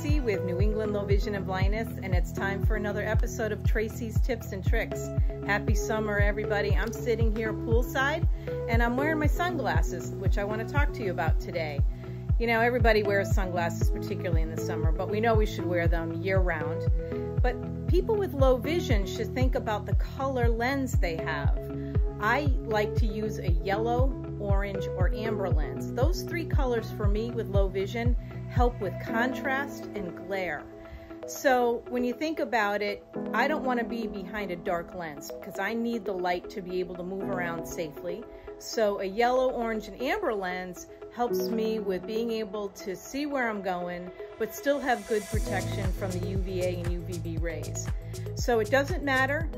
Tracy with New England Low Vision and Blindness, and it's time for another episode of Tracy's Tips and Tricks. Happy summer, everybody. I'm sitting here poolside, and I'm wearing my sunglasses, which I want to talk to you about today. You know, everybody wears sunglasses, particularly in the summer, but we know we should wear them year round. But people with low vision should think about the color lens they have. I like to use a yellow, orange, or amber lens. Those three colors for me with low vision help with contrast and glare. So when you think about it, I don't want to be behind a dark lens because I need the light to be able to move around safely. So a yellow, orange, and amber lens helps me with being able to see where I'm going, but still have good protection from the UVA and UVB rays. So it doesn't matter,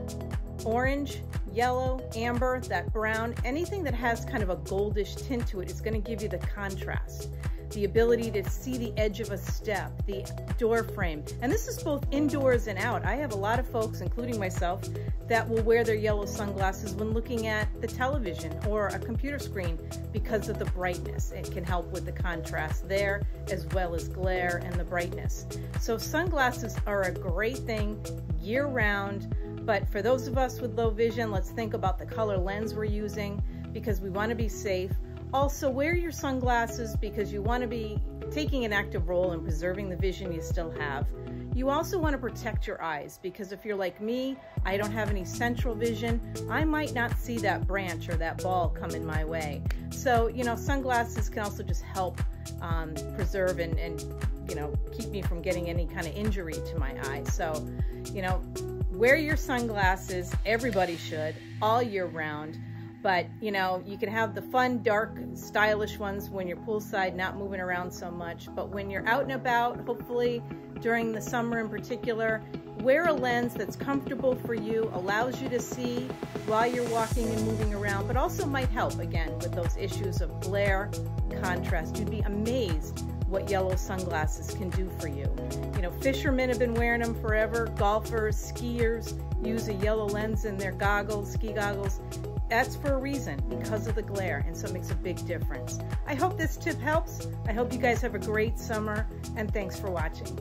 orange, yellow, amber, that brown, anything that has kind of a goldish tint to it is gonna give you the contrast the ability to see the edge of a step, the door frame. And this is both indoors and out. I have a lot of folks, including myself, that will wear their yellow sunglasses when looking at the television or a computer screen because of the brightness. It can help with the contrast there as well as glare and the brightness. So sunglasses are a great thing year round, but for those of us with low vision, let's think about the color lens we're using because we wanna be safe. Also, wear your sunglasses because you want to be taking an active role in preserving the vision you still have. You also want to protect your eyes because if you're like me, I don't have any central vision, I might not see that branch or that ball coming my way. So, you know, sunglasses can also just help um, preserve and, and, you know, keep me from getting any kind of injury to my eye. So, you know, wear your sunglasses, everybody should, all year round. But, you know, you can have the fun, dark, stylish ones when you're poolside, not moving around so much. But when you're out and about, hopefully during the summer in particular, wear a lens that's comfortable for you, allows you to see while you're walking and moving around, but also might help, again, with those issues of glare, contrast. You'd be amazed what yellow sunglasses can do for you. You know, fishermen have been wearing them forever. Golfers, skiers use a yellow lens in their goggles, ski goggles. That's for a reason, because of the glare, and so it makes a big difference. I hope this tip helps. I hope you guys have a great summer, and thanks for watching.